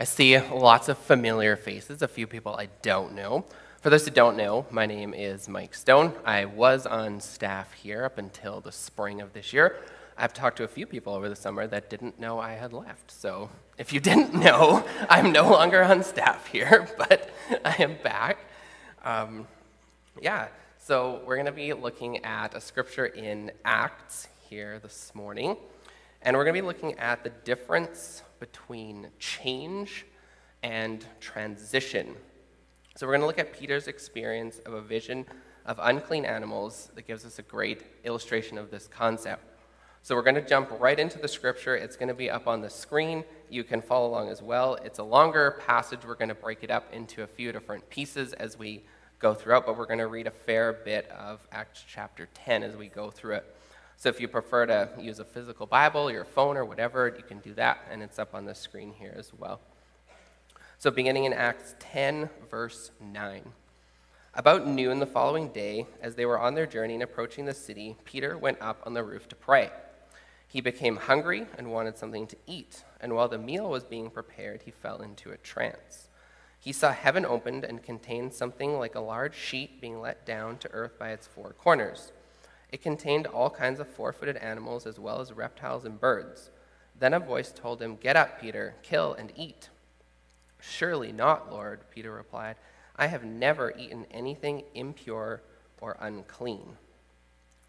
I see lots of familiar faces, a few people I don't know. For those who don't know, my name is Mike Stone. I was on staff here up until the spring of this year. I've talked to a few people over the summer that didn't know I had left. So if you didn't know, I'm no longer on staff here, but I am back. Um, yeah, so we're going to be looking at a scripture in Acts here this morning. And we're going to be looking at the difference between change and transition. So, we're going to look at Peter's experience of a vision of unclean animals that gives us a great illustration of this concept. So, we're going to jump right into the scripture. It's going to be up on the screen. You can follow along as well. It's a longer passage. We're going to break it up into a few different pieces as we go throughout, but we're going to read a fair bit of Acts chapter 10 as we go through it. So if you prefer to use a physical Bible, your phone, or whatever, you can do that, and it's up on the screen here as well. So beginning in Acts 10, verse 9. About noon the following day, as they were on their journey and approaching the city, Peter went up on the roof to pray. He became hungry and wanted something to eat, and while the meal was being prepared, he fell into a trance. He saw heaven opened and contained something like a large sheet being let down to earth by its four corners. It contained all kinds of four footed animals as well as reptiles and birds. Then a voice told him, Get up, Peter, kill and eat. Surely not, Lord, Peter replied. I have never eaten anything impure or unclean.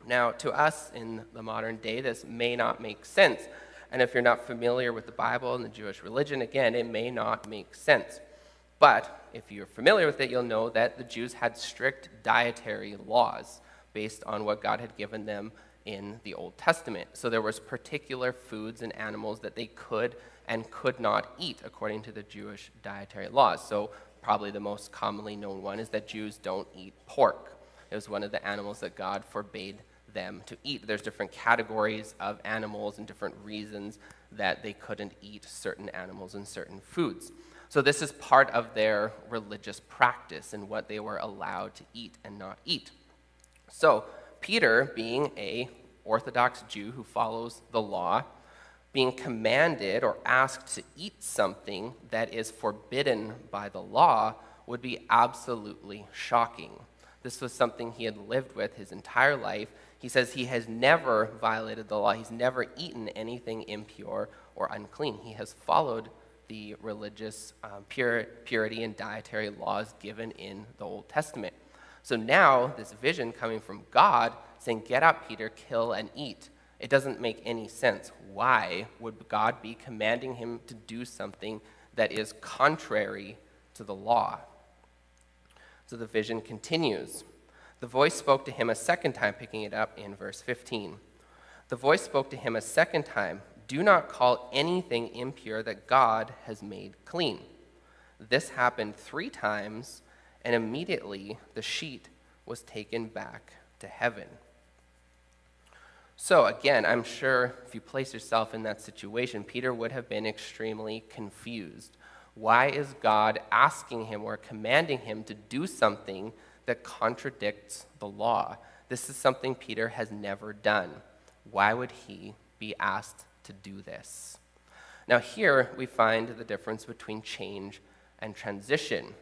Now, to us in the modern day, this may not make sense. And if you're not familiar with the Bible and the Jewish religion, again, it may not make sense. But if you're familiar with it, you'll know that the Jews had strict dietary laws based on what God had given them in the Old Testament. So there was particular foods and animals that they could and could not eat according to the Jewish dietary laws. So probably the most commonly known one is that Jews don't eat pork. It was one of the animals that God forbade them to eat. There's different categories of animals and different reasons that they couldn't eat certain animals and certain foods. So this is part of their religious practice and what they were allowed to eat and not eat. So, Peter, being a Orthodox Jew who follows the law, being commanded or asked to eat something that is forbidden by the law would be absolutely shocking. This was something he had lived with his entire life. He says he has never violated the law. He's never eaten anything impure or unclean. He has followed the religious um, purity and dietary laws given in the Old Testament. So now, this vision coming from God saying, Get up, Peter, kill and eat. It doesn't make any sense. Why would God be commanding him to do something that is contrary to the law? So the vision continues. The voice spoke to him a second time, picking it up in verse 15. The voice spoke to him a second time Do not call anything impure that God has made clean. This happened three times and immediately the sheet was taken back to heaven. So, again, I'm sure if you place yourself in that situation, Peter would have been extremely confused. Why is God asking him or commanding him to do something that contradicts the law? This is something Peter has never done. Why would he be asked to do this? Now, here we find the difference between change and transition.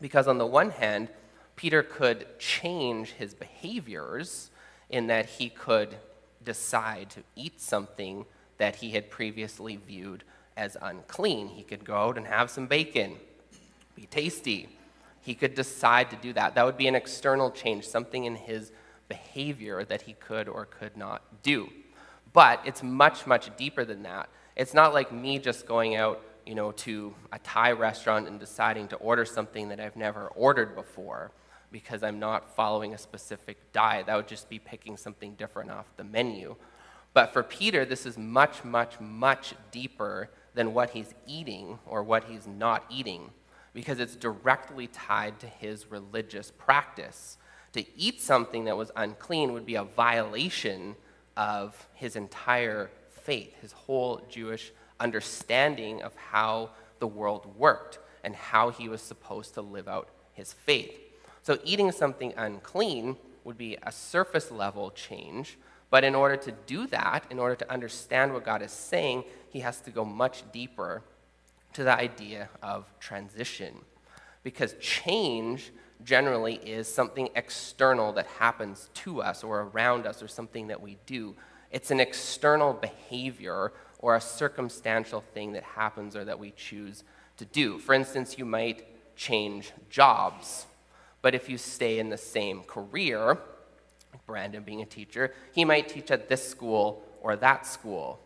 Because on the one hand, Peter could change his behaviors in that he could decide to eat something that he had previously viewed as unclean. He could go out and have some bacon, be tasty. He could decide to do that. That would be an external change, something in his behavior that he could or could not do. But it's much, much deeper than that. It's not like me just going out you know, to a Thai restaurant and deciding to order something that I've never ordered before because I'm not following a specific diet. That would just be picking something different off the menu. But for Peter, this is much, much, much deeper than what he's eating or what he's not eating because it's directly tied to his religious practice. To eat something that was unclean would be a violation of his entire faith, his whole Jewish understanding of how the world worked and how he was supposed to live out his faith. So, eating something unclean would be a surface level change, but in order to do that, in order to understand what God is saying, he has to go much deeper to the idea of transition. Because change generally is something external that happens to us or around us or something that we do. It's an external behavior or a circumstantial thing that happens or that we choose to do. For instance, you might change jobs, but if you stay in the same career, Brandon being a teacher, he might teach at this school or that school.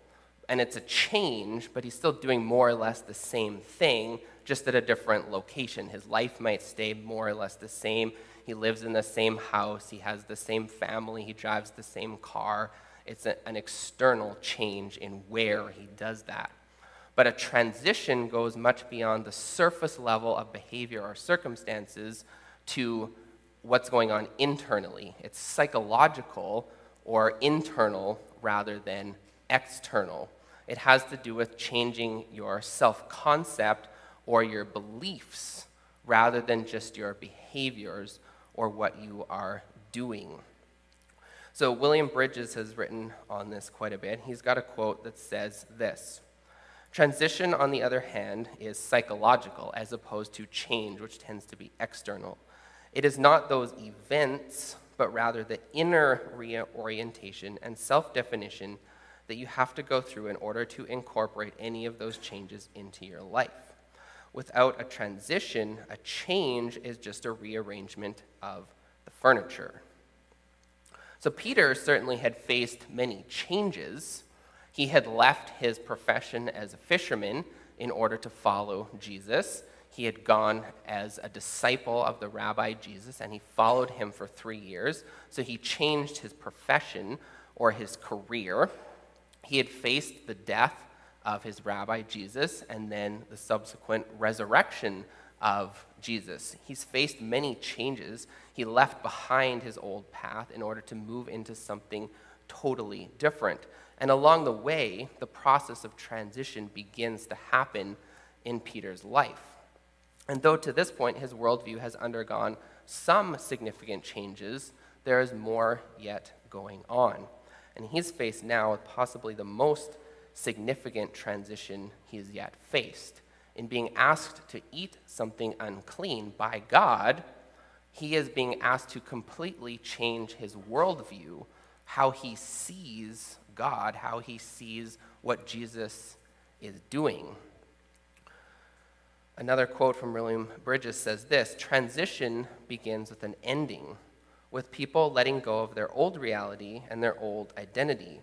And it's a change, but he's still doing more or less the same thing, just at a different location. His life might stay more or less the same. He lives in the same house, he has the same family, he drives the same car. It's a, an external change in where he does that. But a transition goes much beyond the surface level of behavior or circumstances to what's going on internally. It's psychological or internal rather than external. It has to do with changing your self concept or your beliefs rather than just your behaviors or what you are doing. So, William Bridges has written on this quite a bit. He's got a quote that says this Transition, on the other hand, is psychological as opposed to change, which tends to be external. It is not those events, but rather the inner reorientation and self definition that you have to go through in order to incorporate any of those changes into your life. Without a transition, a change is just a rearrangement of the furniture. So Peter certainly had faced many changes. He had left his profession as a fisherman in order to follow Jesus. He had gone as a disciple of the rabbi Jesus and he followed him for three years. So he changed his profession or his career. He had faced the death of his rabbi Jesus and then the subsequent resurrection of Jesus. He's faced many changes. He left behind his old path in order to move into something totally different. And along the way, the process of transition begins to happen in Peter's life. And though to this point his worldview has undergone some significant changes, there is more yet going on. And he's faced now with possibly the most significant transition he has yet faced. In being asked to eat something unclean by God, he is being asked to completely change his worldview, how he sees God, how he sees what Jesus is doing. Another quote from William Bridges says this Transition begins with an ending, with people letting go of their old reality and their old identity.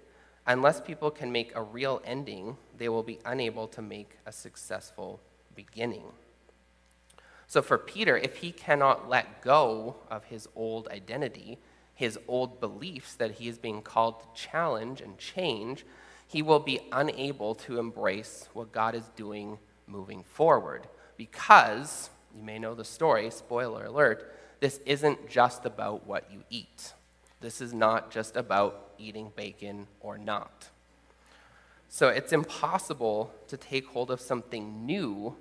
Unless people can make a real ending, they will be unable to make a successful beginning. So, for Peter, if he cannot let go of his old identity, his old beliefs that he is being called to challenge and change, he will be unable to embrace what God is doing moving forward because, you may know the story, spoiler alert, this isn't just about what you eat. This is not just about eating bacon or not. So it's impossible to take hold of something new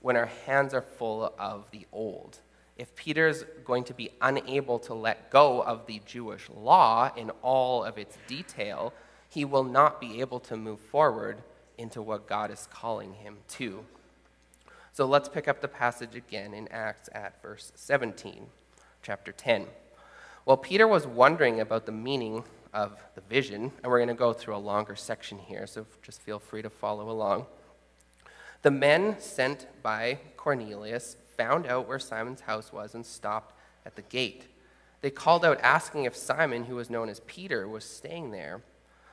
when our hands are full of the old. If Peter's going to be unable to let go of the Jewish law in all of its detail, he will not be able to move forward into what God is calling him to. So let's pick up the passage again in Acts at verse 17, chapter 10. Well, Peter was wondering about the meaning of the vision, and we're going to go through a longer section here, so just feel free to follow along. The men sent by Cornelius found out where Simon's house was and stopped at the gate. They called out, asking if Simon, who was known as Peter, was staying there.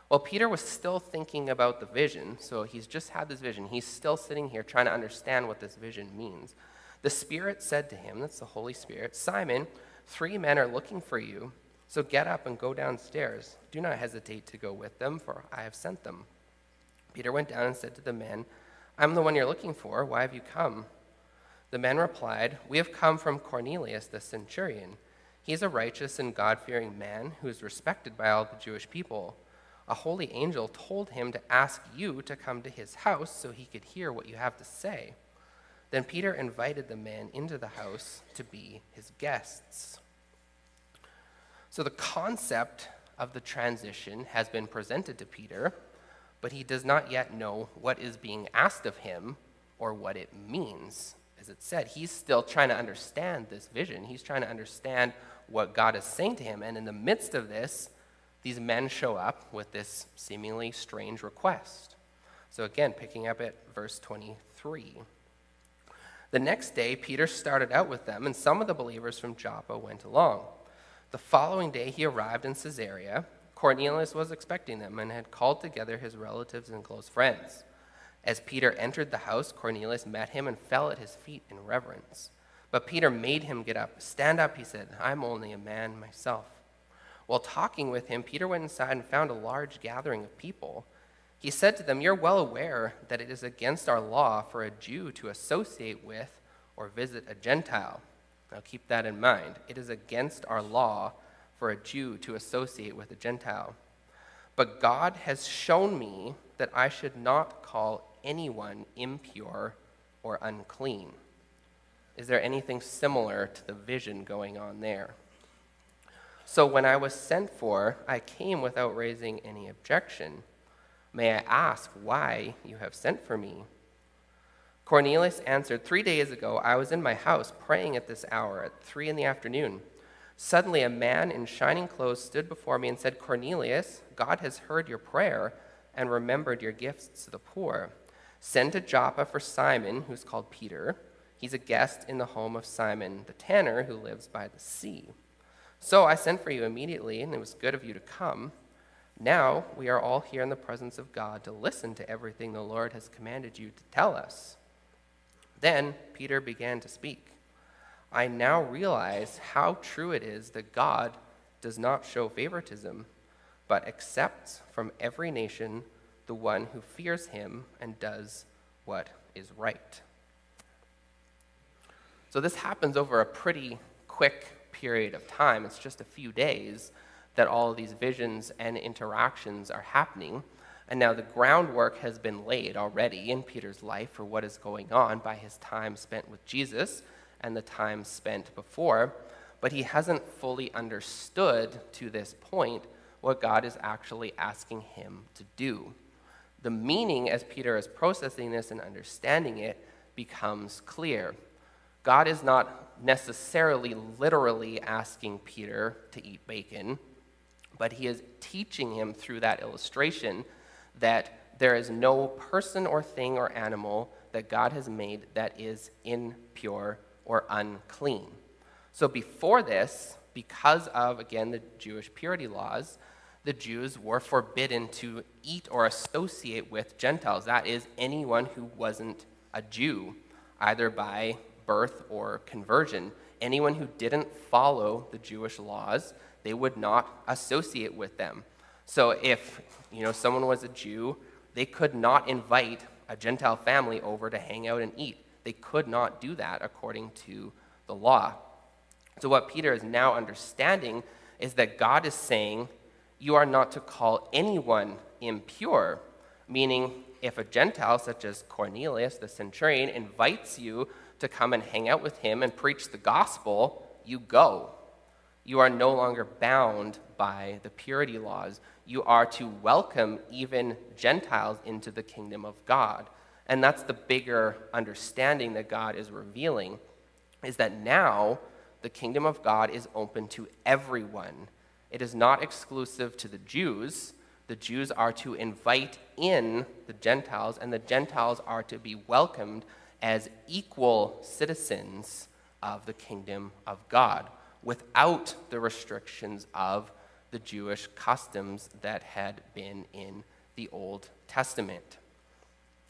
Well, Peter was still thinking about the vision, so he's just had this vision. He's still sitting here trying to understand what this vision means. The Spirit said to him, that's the Holy Spirit, Simon, three men are looking for you, so get up and go downstairs. Do not hesitate to go with them, for I have sent them. Peter went down and said to the men, I'm the one you're looking for. Why have you come? The men replied, We have come from Cornelius the centurion. He is a righteous and God fearing man who is respected by all the Jewish people a holy angel told him to ask you to come to his house so he could hear what you have to say. Then Peter invited the men into the house to be his guests. So the concept of the transition has been presented to Peter, but he does not yet know what is being asked of him or what it means. As it said, he's still trying to understand this vision. He's trying to understand what God is saying to him. And in the midst of this, these men show up with this seemingly strange request. So, again, picking up at verse 23. The next day, Peter started out with them, and some of the believers from Joppa went along. The following day, he arrived in Caesarea. Cornelius was expecting them and had called together his relatives and close friends. As Peter entered the house, Cornelius met him and fell at his feet in reverence. But Peter made him get up. Stand up, he said. I'm only a man myself. While talking with him, Peter went inside and found a large gathering of people. He said to them, You're well aware that it is against our law for a Jew to associate with or visit a Gentile. Now keep that in mind. It is against our law for a Jew to associate with a Gentile. But God has shown me that I should not call anyone impure or unclean. Is there anything similar to the vision going on there? So when I was sent for, I came without raising any objection. May I ask why you have sent for me? Cornelius answered, Three days ago I was in my house praying at this hour, at three in the afternoon. Suddenly a man in shining clothes stood before me and said, Cornelius, God has heard your prayer and remembered your gifts to the poor. Send to Joppa for Simon, who's called Peter. He's a guest in the home of Simon the tanner, who lives by the sea. So I sent for you immediately, and it was good of you to come. Now we are all here in the presence of God to listen to everything the Lord has commanded you to tell us. Then Peter began to speak. I now realize how true it is that God does not show favoritism, but accepts from every nation the one who fears him and does what is right. So this happens over a pretty quick period of time. It's just a few days that all of these visions and interactions are happening. And now the groundwork has been laid already in Peter's life for what is going on by his time spent with Jesus and the time spent before. But he hasn't fully understood to this point what God is actually asking him to do. The meaning, as Peter is processing this and understanding it, becomes clear. God is not necessarily literally asking Peter to eat bacon but he is teaching him through that illustration that there is no person or thing or animal that God has made that is impure or unclean. So before this, because of, again, the Jewish purity laws, the Jews were forbidden to eat or associate with Gentiles. That is, anyone who wasn't a Jew, either by birth or conversion. Anyone who didn't follow the Jewish laws they would not associate with them. So if you know someone was a Jew, they could not invite a Gentile family over to hang out and eat. They could not do that according to the law. So what Peter is now understanding is that God is saying, you are not to call anyone impure, meaning if a Gentile such as Cornelius the centurion invites you to come and hang out with him and preach the gospel, you go you are no longer bound by the purity laws. You are to welcome even Gentiles into the kingdom of God. And that's the bigger understanding that God is revealing is that now the kingdom of God is open to everyone. It is not exclusive to the Jews. The Jews are to invite in the Gentiles, and the Gentiles are to be welcomed as equal citizens of the kingdom of God without the restrictions of the Jewish customs that had been in the Old Testament.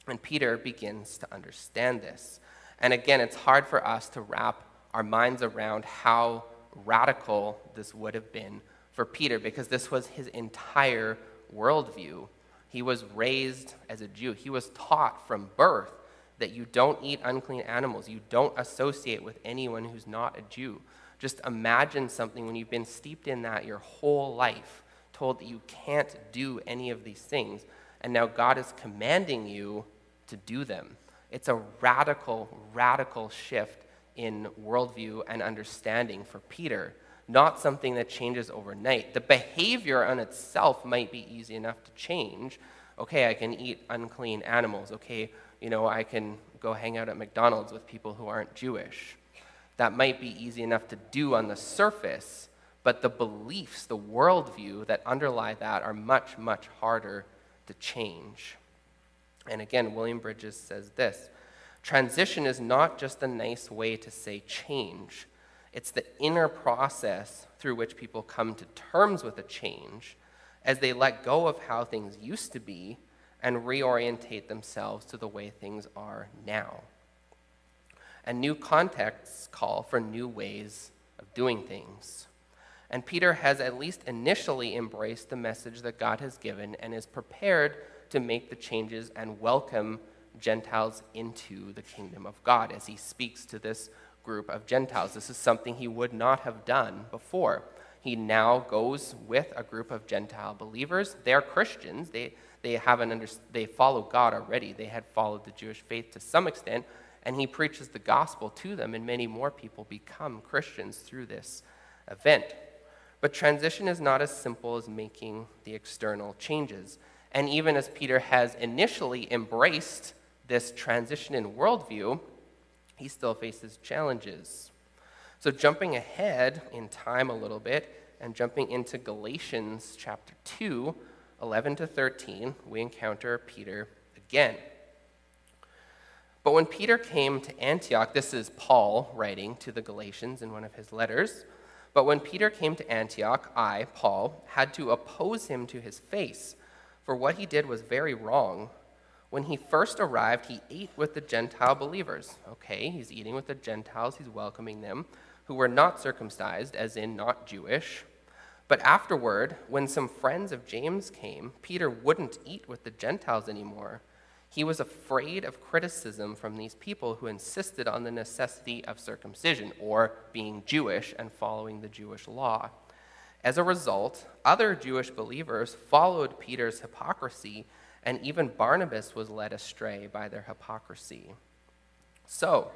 And Peter begins to understand this. And again, it's hard for us to wrap our minds around how radical this would have been for Peter because this was his entire worldview. He was raised as a Jew, he was taught from birth that you don't eat unclean animals, you don't associate with anyone who's not a Jew. Just imagine something when you've been steeped in that your whole life, told that you can't do any of these things, and now God is commanding you to do them. It's a radical, radical shift in worldview and understanding for Peter, not something that changes overnight. The behavior on itself might be easy enough to change. Okay, I can eat unclean animals. Okay, you know, I can go hang out at McDonald's with people who aren't Jewish. That might be easy enough to do on the surface, but the beliefs, the worldview that underlie that are much, much harder to change. And again, William Bridges says this transition is not just a nice way to say change, it's the inner process through which people come to terms with a change as they let go of how things used to be and reorientate themselves to the way things are now. And new contexts call for new ways of doing things. And Peter has at least initially embraced the message that God has given and is prepared to make the changes and welcome Gentiles into the kingdom of God as he speaks to this group of Gentiles. This is something he would not have done before. He now goes with a group of Gentile believers. They're Christians. They, they, have an under, they follow God already. They had followed the Jewish faith to some extent, and he preaches the gospel to them, and many more people become Christians through this event. But transition is not as simple as making the external changes. And even as Peter has initially embraced this transition in worldview, he still faces challenges. So, jumping ahead in time a little bit and jumping into Galatians chapter 2, 11 to 13, we encounter Peter again. But when Peter came to Antioch, this is Paul writing to the Galatians in one of his letters. But when Peter came to Antioch, I, Paul, had to oppose him to his face, for what he did was very wrong. When he first arrived, he ate with the Gentile believers. Okay, he's eating with the Gentiles, he's welcoming them, who were not circumcised, as in not Jewish. But afterward, when some friends of James came, Peter wouldn't eat with the Gentiles anymore. He was afraid of criticism from these people who insisted on the necessity of circumcision, or being Jewish and following the Jewish law. As a result, other Jewish believers followed Peter's hypocrisy, and even Barnabas was led astray by their hypocrisy. So,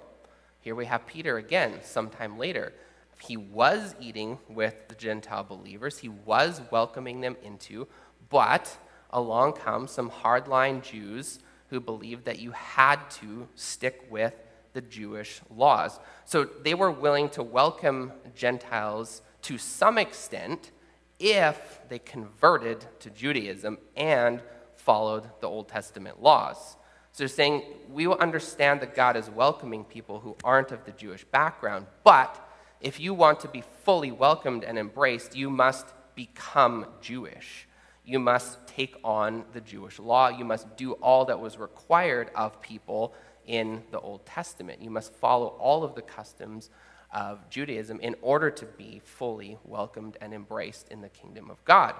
here we have Peter again, sometime later. He was eating with the Gentile believers, he was welcoming them into, but along come some hardline Jews who believed that you had to stick with the Jewish laws. So they were willing to welcome Gentiles to some extent if they converted to Judaism and followed the Old Testament laws. So they're saying, we will understand that God is welcoming people who aren't of the Jewish background, but if you want to be fully welcomed and embraced, you must become Jewish. You must take on the Jewish law. You must do all that was required of people in the Old Testament. You must follow all of the customs of Judaism in order to be fully welcomed and embraced in the kingdom of God.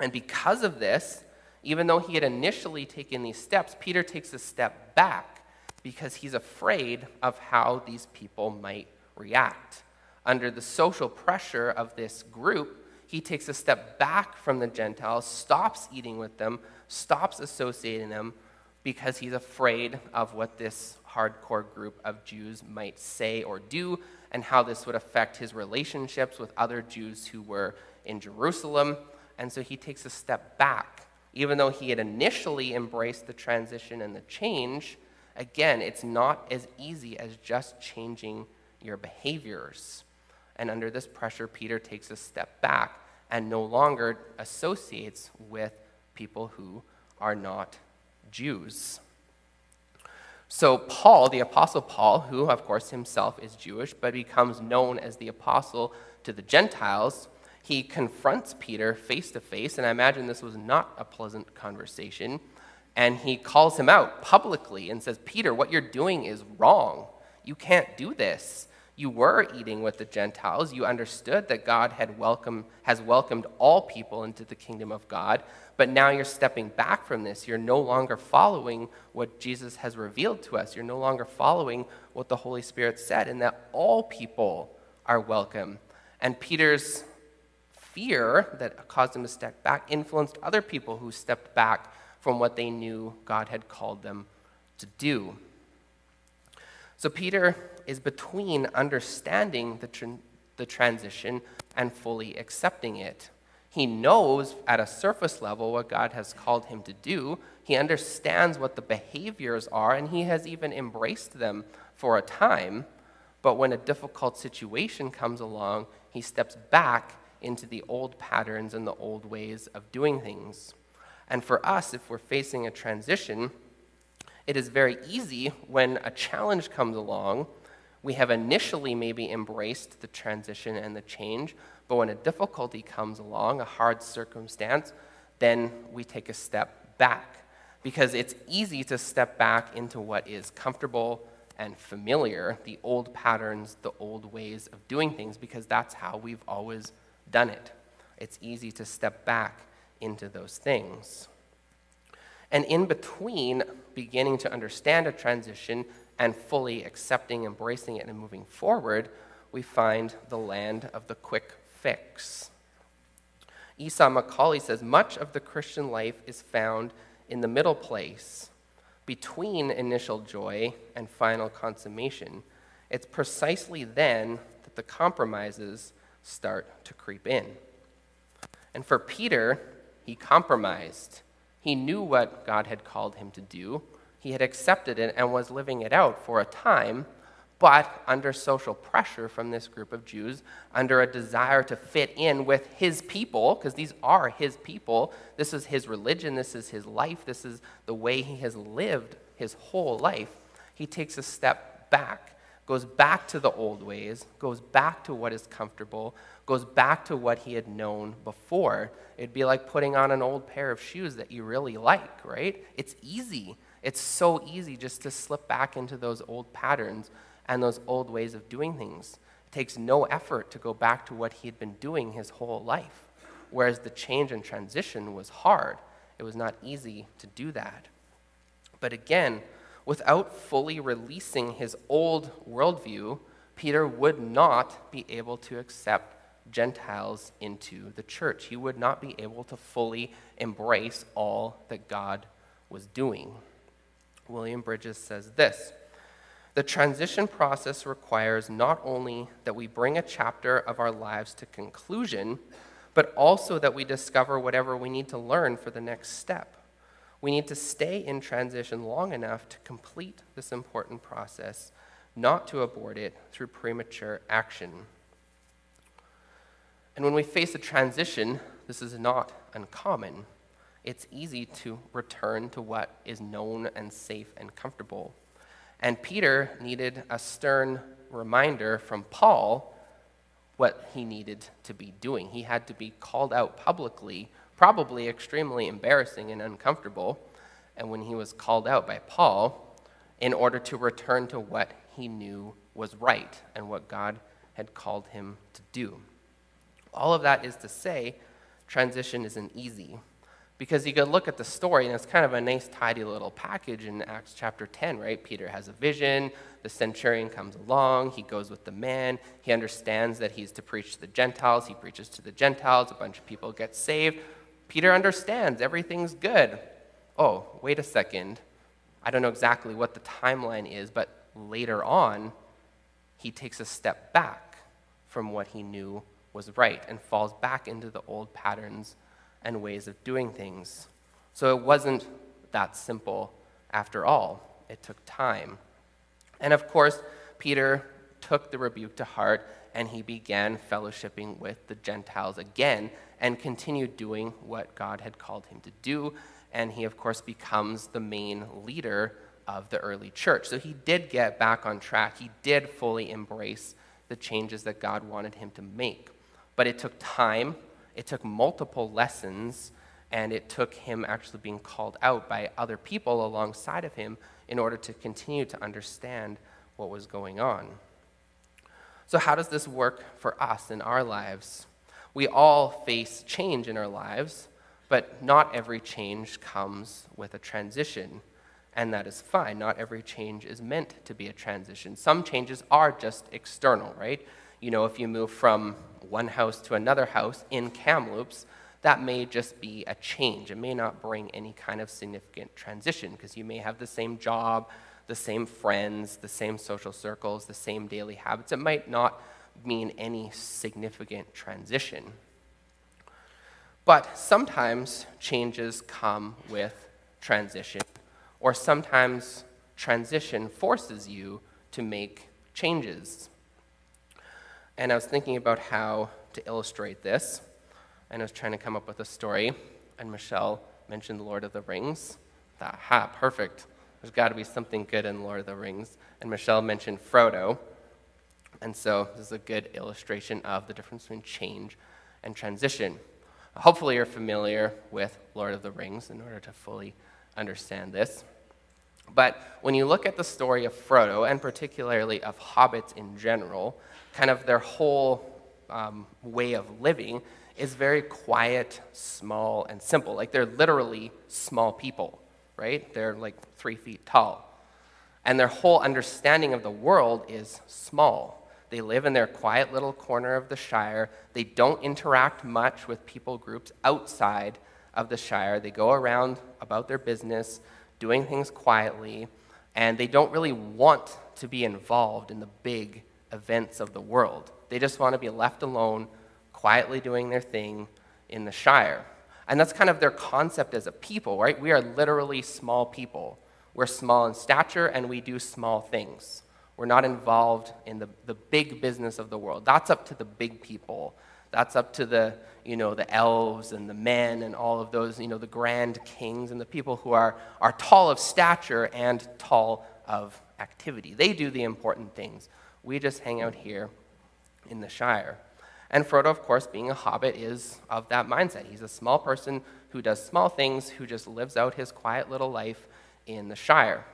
And because of this, even though he had initially taken these steps, Peter takes a step back because he's afraid of how these people might react. Under the social pressure of this group, he takes a step back from the Gentiles, stops eating with them, stops associating them because he's afraid of what this hardcore group of Jews might say or do and how this would affect his relationships with other Jews who were in Jerusalem. And so he takes a step back. Even though he had initially embraced the transition and the change, again, it's not as easy as just changing your behaviors. And under this pressure, Peter takes a step back and no longer associates with people who are not Jews. So, Paul, the Apostle Paul, who of course himself is Jewish, but becomes known as the Apostle to the Gentiles, he confronts Peter face to face, and I imagine this was not a pleasant conversation. And he calls him out publicly and says, Peter, what you're doing is wrong. You can't do this you were eating with the Gentiles. You understood that God had welcomed, has welcomed all people into the kingdom of God. But now you're stepping back from this. You're no longer following what Jesus has revealed to us. You're no longer following what the Holy Spirit said, and that all people are welcome. And Peter's fear that caused him to step back influenced other people who stepped back from what they knew God had called them to do. So Peter is between understanding the, tr- the transition and fully accepting it. He knows at a surface level what God has called him to do. He understands what the behaviors are, and he has even embraced them for a time. But when a difficult situation comes along, he steps back into the old patterns and the old ways of doing things. And for us, if we're facing a transition, it is very easy when a challenge comes along. We have initially maybe embraced the transition and the change, but when a difficulty comes along, a hard circumstance, then we take a step back because it's easy to step back into what is comfortable and familiar, the old patterns, the old ways of doing things, because that's how we've always done it. It's easy to step back into those things. And in between beginning to understand a transition and fully accepting, embracing it, and moving forward, we find the land of the quick fix. Esau McCaulley says much of the Christian life is found in the middle place between initial joy and final consummation. It's precisely then that the compromises start to creep in. And for Peter, he compromised. He knew what God had called him to do. He had accepted it and was living it out for a time, but under social pressure from this group of Jews, under a desire to fit in with his people, because these are his people, this is his religion, this is his life, this is the way he has lived his whole life, he takes a step back, goes back to the old ways, goes back to what is comfortable, goes back to what he had known before. It'd be like putting on an old pair of shoes that you really like, right? It's easy. It's so easy just to slip back into those old patterns and those old ways of doing things. It takes no effort to go back to what he had been doing his whole life. Whereas the change and transition was hard, it was not easy to do that. But again, without fully releasing his old worldview, Peter would not be able to accept Gentiles into the church. He would not be able to fully embrace all that God was doing. William Bridges says this The transition process requires not only that we bring a chapter of our lives to conclusion, but also that we discover whatever we need to learn for the next step. We need to stay in transition long enough to complete this important process, not to abort it through premature action. And when we face a transition, this is not uncommon it's easy to return to what is known and safe and comfortable. And Peter needed a stern reminder from Paul what he needed to be doing. He had to be called out publicly, probably extremely embarrassing and uncomfortable. And when he was called out by Paul, in order to return to what he knew was right and what God had called him to do. All of that is to say, transition isn't easy. Because you could look at the story, and it's kind of a nice, tidy little package in Acts chapter 10, right? Peter has a vision, the centurion comes along, he goes with the man, he understands that he's to preach to the Gentiles, he preaches to the Gentiles, a bunch of people get saved. Peter understands everything's good. Oh, wait a second. I don't know exactly what the timeline is, but later on, he takes a step back from what he knew was right and falls back into the old patterns and ways of doing things. So it wasn't that simple after all. It took time. And of course, Peter took the rebuke to heart and he began fellowshipping with the Gentiles again and continued doing what God had called him to do. And he, of course, becomes the main leader of the early church. So he did get back on track. He did fully embrace the changes that God wanted him to make. But it took time it took multiple lessons and it took him actually being called out by other people alongside of him in order to continue to understand what was going on. So, how does this work for us in our lives? We all face change in our lives, but not every change comes with a transition. And that is fine. Not every change is meant to be a transition. Some changes are just external, right? You know, if you move from one house to another house in Kamloops, that may just be a change. It may not bring any kind of significant transition because you may have the same job, the same friends, the same social circles, the same daily habits. It might not mean any significant transition. But sometimes changes come with transition, or sometimes transition forces you to make changes. And I was thinking about how to illustrate this, and I was trying to come up with a story, and Michelle mentioned Lord of the Rings. Thought, ha, perfect. There's got to be something good in Lord of the Rings. And Michelle mentioned Frodo. And so this is a good illustration of the difference between change and transition. Hopefully, you're familiar with Lord of the Rings in order to fully understand this. But when you look at the story of Frodo, and particularly of hobbits in general, kind of their whole um, way of living is very quiet, small, and simple. Like they're literally small people, right? They're like three feet tall. And their whole understanding of the world is small. They live in their quiet little corner of the Shire. They don't interact much with people groups outside of the Shire. They go around about their business, doing things quietly, and they don't really want to be involved in the big events of the world. They just want to be left alone, quietly doing their thing in the Shire. And that's kind of their concept as a people, right? We are literally small people. We're small in stature and we do small things. We're not involved in the, the big business of the world. That's up to the big people. That's up to the, you know, the elves and the men and all of those, you know, the grand kings and the people who are, are tall of stature and tall of activity. They do the important things. We just hang out here in the Shire. And Frodo, of course, being a hobbit, is of that mindset. He's a small person who does small things, who just lives out his quiet little life in the Shire.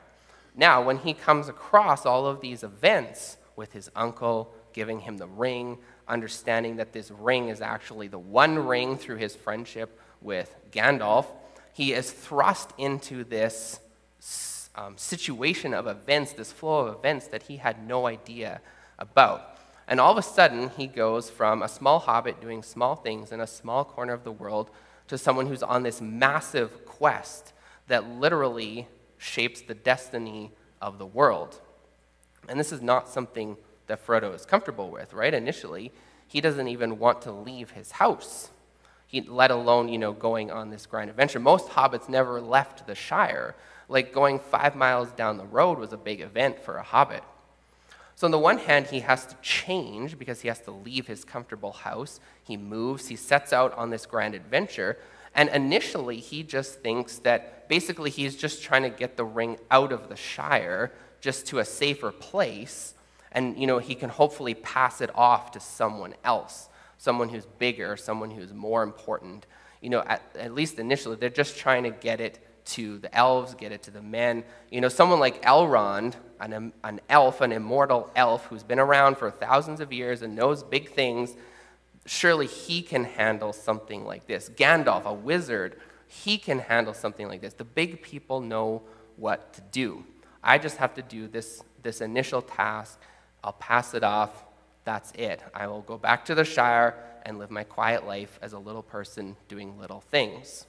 Now, when he comes across all of these events with his uncle giving him the ring, understanding that this ring is actually the one ring through his friendship with Gandalf, he is thrust into this um, situation of events, this flow of events that he had no idea about. And all of a sudden, he goes from a small hobbit doing small things in a small corner of the world to someone who's on this massive quest that literally shapes the destiny of the world. And this is not something that Frodo is comfortable with, right? Initially, he doesn't even want to leave his house, he, let alone, you know, going on this grand adventure. Most hobbits never left the Shire. Like going five miles down the road was a big event for a hobbit. So, on the one hand, he has to change because he has to leave his comfortable house. He moves, he sets out on this grand adventure. And initially, he just thinks that basically he's just trying to get the ring out of the Shire just to a safer place. And, you know, he can hopefully pass it off to someone else, someone who's bigger, someone who's more important. You know, at, at least initially, they're just trying to get it to the elves, get it to the men. You know, someone like Elrond, an, an elf, an immortal elf who's been around for thousands of years and knows big things, surely he can handle something like this. Gandalf, a wizard, he can handle something like this. The big people know what to do. I just have to do this, this initial task. I'll pass it off. That's it. I will go back to the Shire and live my quiet life as a little person doing little things.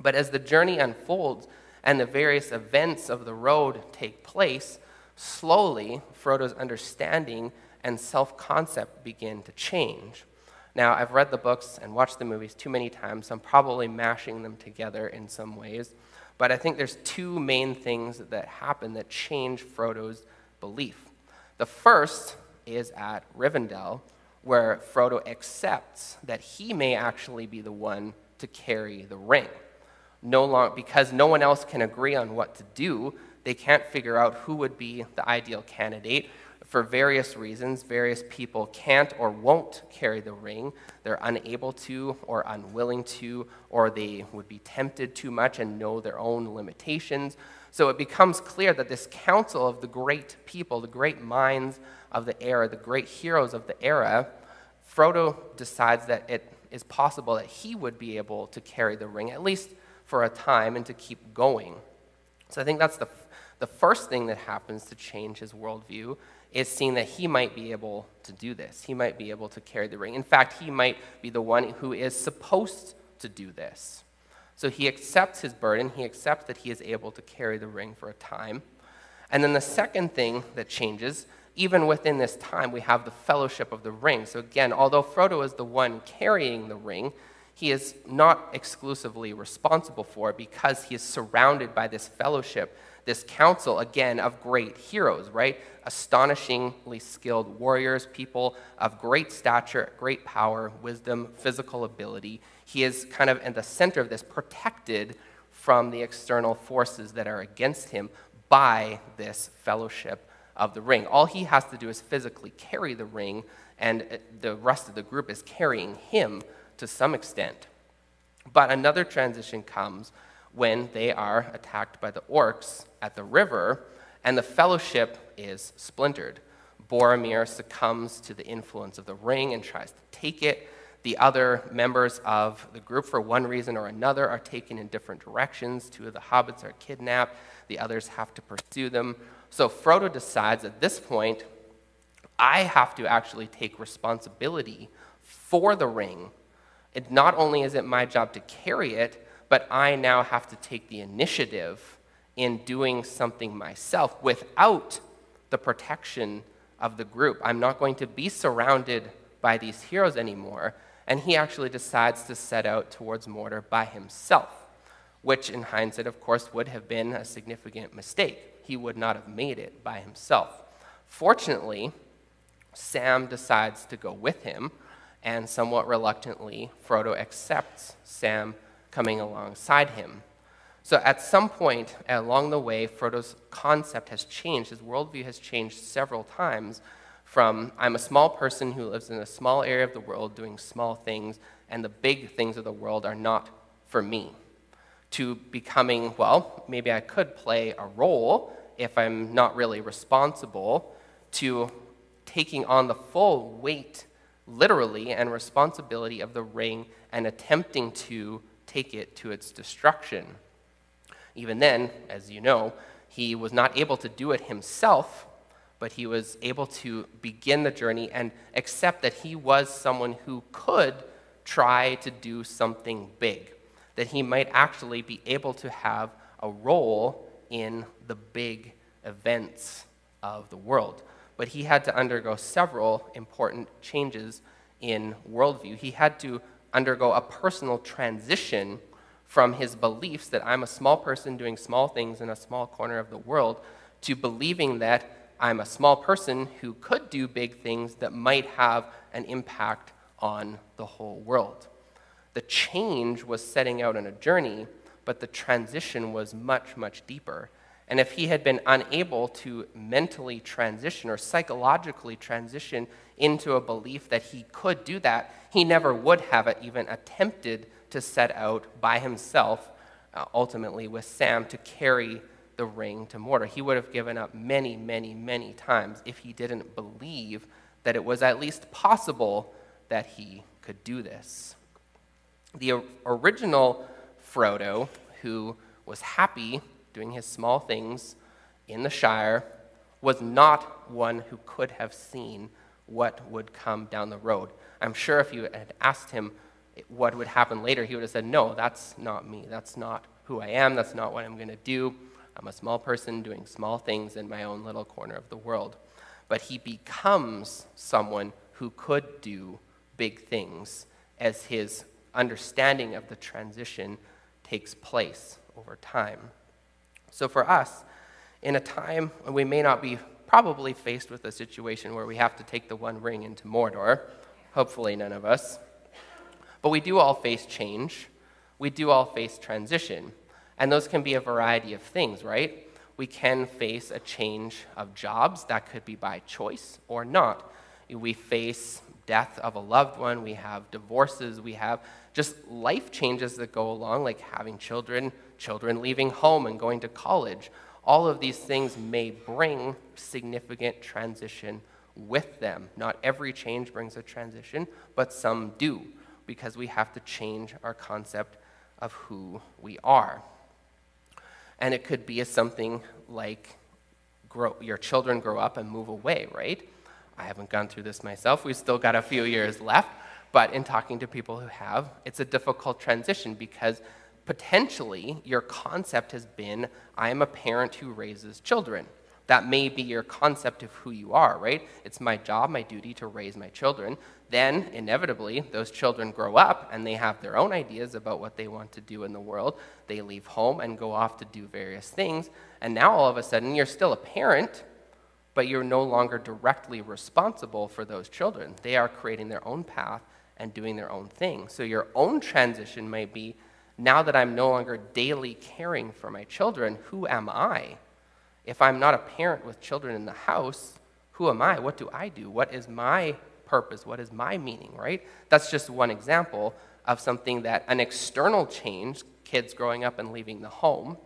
But as the journey unfolds and the various events of the road take place, slowly Frodo's understanding and self concept begin to change. Now, I've read the books and watched the movies too many times, so I'm probably mashing them together in some ways. But I think there's two main things that happen that change Frodo's belief. The first is at Rivendell, where Frodo accepts that he may actually be the one to carry the ring. No because no one else can agree on what to do, they can't figure out who would be the ideal candidate for various reasons, various people can't or won't carry the ring. They're unable to or unwilling to, or they would be tempted too much and know their own limitations. So it becomes clear that this council of the great people, the great minds of the era, the great heroes of the era, Frodo decides that it is possible that he would be able to carry the ring, at least for a time, and to keep going. So I think that's the, the first thing that happens to change his worldview is seeing that he might be able to do this. He might be able to carry the ring. In fact, he might be the one who is supposed to do this. So he accepts his burden. He accepts that he is able to carry the ring for a time. And then the second thing that changes, even within this time, we have the fellowship of the ring. So again, although Frodo is the one carrying the ring, he is not exclusively responsible for because he is surrounded by this fellowship, this council, again, of great heroes, right? Astonishingly skilled warriors, people of great stature, great power, wisdom, physical ability. He is kind of in the center of this, protected from the external forces that are against him by this fellowship of the ring. All he has to do is physically carry the ring, and uh, the rest of the group is carrying him to some extent. But another transition comes when they are attacked by the orcs at the river, and the fellowship is splintered. Boromir succumbs to the influence of the ring and tries to take it. The other members of the group, for one reason or another, are taken in different directions. Two of the hobbits are kidnapped, the others have to pursue them. So Frodo decides at this point, I have to actually take responsibility for the ring it not only is it my job to carry it, but I now have to take the initiative in doing something myself without the protection of the group. I'm not going to be surrounded by these heroes anymore. And he actually decides to set out towards Mordor by himself, which, in hindsight, of course, would have been a significant mistake. He would not have made it by himself. Fortunately, Sam decides to go with him and somewhat reluctantly, Frodo accepts Sam coming alongside him. So at some point along the way, Frodo's concept has changed. His worldview has changed several times from I'm a small person who lives in a small area of the world doing small things, and the big things of the world are not for me, to becoming, well, maybe I could play a role if I'm not really responsible, to taking on the full weight literally and responsibility of the ring and attempting to take it to its destruction. Even then, as you know, he was not able to do it himself, but he was able to begin the journey and accept that he was someone who could try to do something big, that he might actually be able to have a role in the big events of the world but he had to undergo several important changes in worldview. He had to undergo a personal transition from his beliefs that I'm a small person doing small things in a small corner of the world to believing that I'm a small person who could do big things that might have an impact on the whole world. The change was setting out on a journey, but the transition was much, much deeper. And if he had been unable to mentally transition or psychologically transition into a belief that he could do that, he never would have even attempted to set out by himself, uh, ultimately with Sam, to carry the ring to Mordor. He would have given up many, many, many times if he didn't believe that it was at least possible that he could do this. The original Frodo, who was happy doing his small things in the Shire, was not one who could have seen what would come down the road. I'm sure if you had asked him what would happen later, he would have said, No, that's not me. That's not who I am. That's not what I'm going to do. I'm a small person doing small things in my own little corner of the world. But he becomes someone who could do big things as his understanding of the transition takes place over time. So for us, in a time when we may not be probably faced with a situation where we have to take the one ring into Mordor, hopefully none of us, but we do all face change. We do all face transition. And those can be a variety of things, right? We can face a change of jobs. That could be by choice or not. We face death of a loved one. We have divorces. We have just life changes that go along, like having children, children leaving home and going to college. All of these things may bring significant transition with them. Not every change brings a transition, but some do, because we have to change our concept of who we are. And it could be something like grow, your children grow up and move away, right? I haven't gone through this myself. We've still got a few years left. But in talking to people who have, it's a difficult transition because potentially your concept has been I am a parent who raises children. That may be your concept of who you are, right? It's my job, my duty to raise my children. Then, inevitably, those children grow up and they have their own ideas about what they want to do in the world. They leave home and go off to do various things. And now, all of a sudden, you're still a parent, but you're no longer directly responsible for those children. They are creating their own path and doing their own thing. So, your own transition might be now that I'm no longer daily caring for my children, who am I? If I'm not a parent with children in the house, who am I? What do I do? What is my purpose? What is my meaning, right? That's just one example of something that an external change, kids growing up and leaving the home,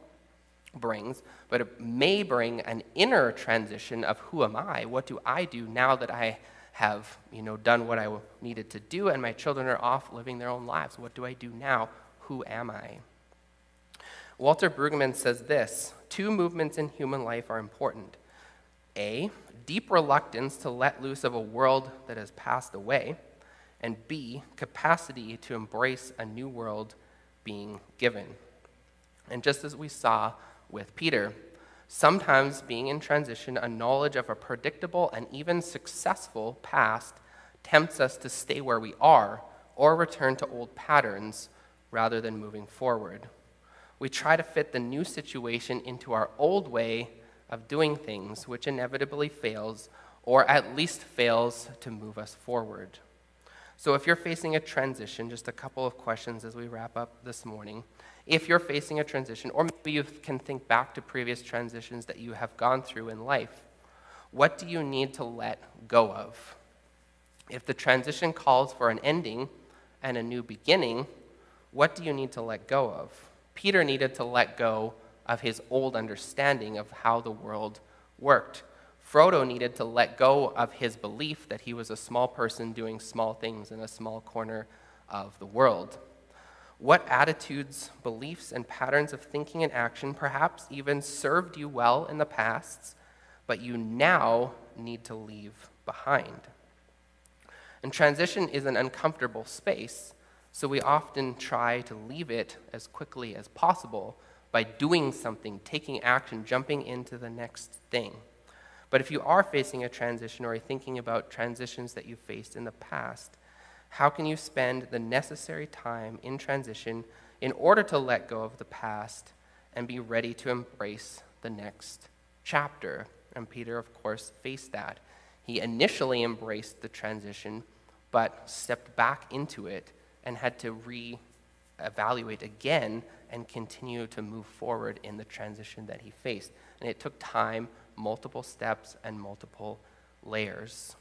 brings, but it may bring an inner transition of who am I? What do I do now that I have, you know, done what I needed to do and my children are off living their own lives? What do I do now? Who am I? Walter Brueggemann says this two movements in human life are important. A, deep reluctance to let loose of a world that has passed away, and B, capacity to embrace a new world being given. And just as we saw with Peter, sometimes being in transition, a knowledge of a predictable and even successful past tempts us to stay where we are or return to old patterns rather than moving forward. We try to fit the new situation into our old way of doing things, which inevitably fails, or at least fails to move us forward. So, if you're facing a transition, just a couple of questions as we wrap up this morning. If you're facing a transition, or maybe you can think back to previous transitions that you have gone through in life, what do you need to let go of? If the transition calls for an ending and a new beginning, what do you need to let go of? Peter needed to let go of his old understanding of how the world worked. Frodo needed to let go of his belief that he was a small person doing small things in a small corner of the world. What attitudes, beliefs, and patterns of thinking and action perhaps even served you well in the past, but you now need to leave behind? And transition is an uncomfortable space, so we often try to leave it as quickly as possible by doing something, taking action, jumping into the next thing. But if you are facing a transition or thinking about transitions that you faced in the past, how can you spend the necessary time in transition in order to let go of the past and be ready to embrace the next chapter? And Peter, of course, faced that. He initially embraced the transition, but stepped back into it and had to re-evaluate again and continue to move forward in the transition that he faced. And it took time, multiple steps, and multiple layers.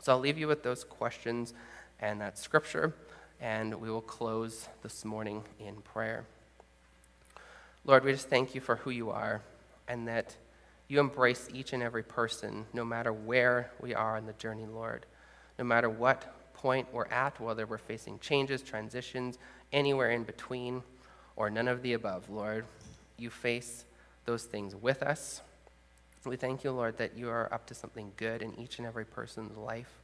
So I'll leave you with those questions and that scripture, and we will close this morning in prayer. Lord, we just thank you for who you are and that you embrace each and every person, no matter where we are in the journey, Lord. No matter what point we're at, whether we're facing changes, transitions, anywhere in between, or none of the above, Lord. You face those things with us. We thank you, Lord, that you are up to something good in each and every person's life.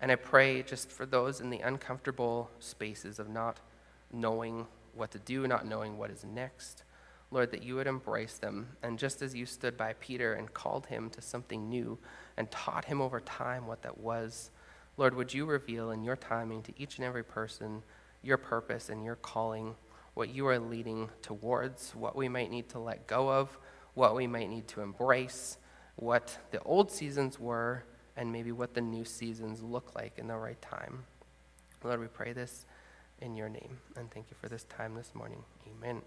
And I pray just for those in the uncomfortable spaces of not knowing what to do, not knowing what is next, Lord, that you would embrace them. And just as you stood by Peter and called him to something new and taught him over time what that was, Lord, would you reveal in your timing to each and every person your purpose and your calling, what you are leading towards, what we might need to let go of, what we might need to embrace, what the old seasons were, and maybe what the new seasons look like in the right time. Lord, we pray this in your name, and thank you for this time this morning. Amen.